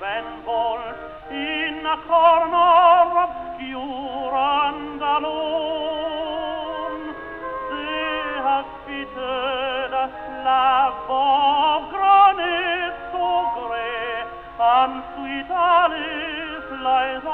Ben Bolt, and they have fitted a slab of granite so grey, sweet Alice lies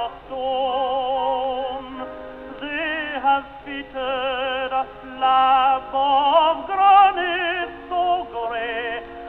the stone. They have fitted a slab of granite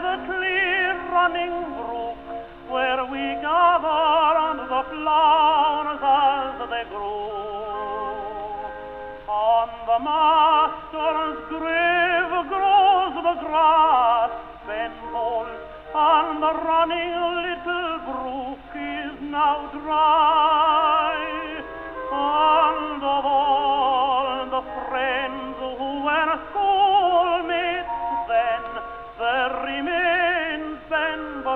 the clear running brook, where we gathered the flowers as they grew. On the master's grave grows the grass, Ben Bolt, and the running little brook is now dry.